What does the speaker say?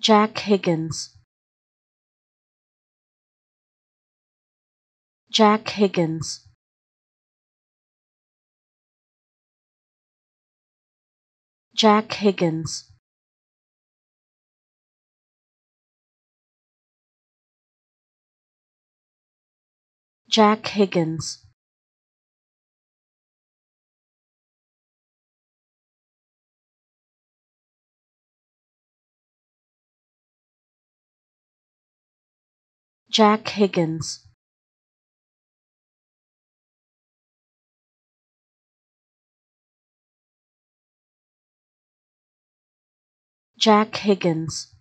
Jack Higgins. Jack Higgins. Jack Higgins. Jack Higgins Jack Higgins. Jack Higgins